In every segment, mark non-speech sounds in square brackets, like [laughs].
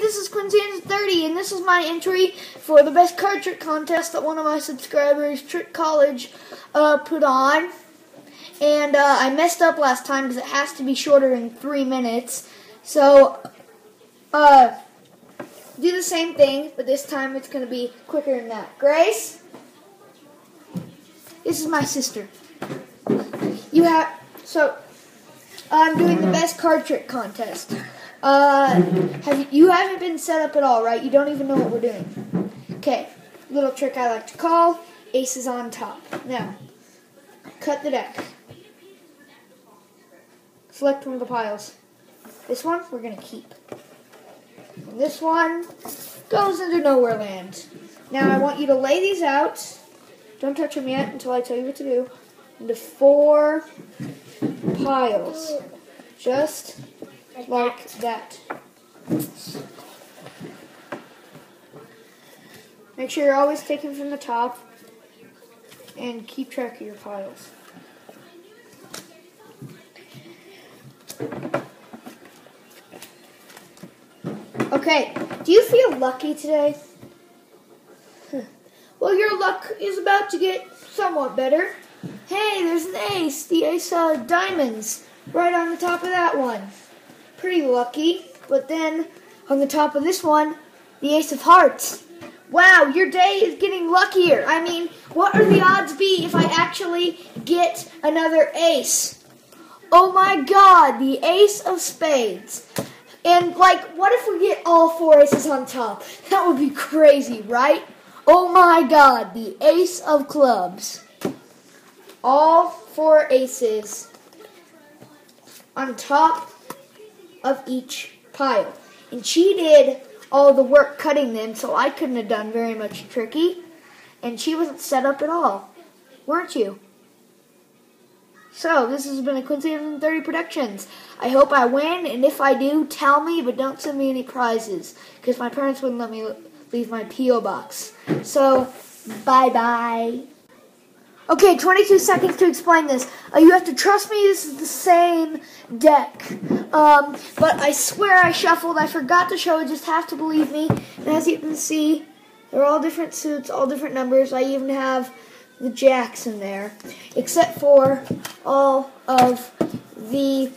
this is Quincy30, and this is my entry for the best card trick contest that one of my subscribers, Trick College, uh, put on. And uh, I messed up last time because it has to be shorter than three minutes. So, uh, do the same thing, but this time it's going to be quicker than that. Grace? This is my sister. You have, so, I'm doing the best card trick contest. Uh, have you, you haven't been set up at all, right? You don't even know what we're doing. Okay, little trick I like to call aces on top. Now, cut the deck. Select one of the piles. This one we're gonna keep. And this one goes into nowhere land. Now I want you to lay these out. Don't touch them yet until I tell you what to do. Into four piles. Just like that. Make sure you're always taking from the top and keep track of your piles. Okay, do you feel lucky today? [laughs] Well, your luck is about to get somewhat better. Hey, there's an ace, the ace of diamonds, right on the top of that one pretty lucky. But then on the top of this one, the Ace of Hearts. Wow, your day is getting luckier. I mean, what are the odds be if I actually get another ace? Oh my god, the Ace of Spades. And, like, what if we get all four aces on top? [laughs] That would be crazy, right? Oh my god, the Ace of Clubs. All four aces on top of each pile. And she did all the work cutting them, so I couldn't have done very much tricky. And she wasn't set up at all, weren't you? So, this has been a Quincy 30 Productions. I hope I win, and if I do, tell me, but don't send me any prizes, because my parents wouldn't let me leave my P.O. box. So, bye-bye. Okay, 22 seconds to explain this. Uh, you have to trust me, this is the same deck. Um, but I swear I shuffled. I forgot to show. Just have to believe me. And as you can see, they're all different suits, all different numbers. I even have the jacks in there, except for all of the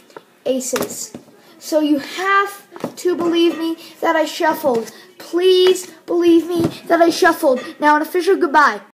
aces. So you have to believe me that I shuffled. Please believe me that I shuffled. Now an official goodbye.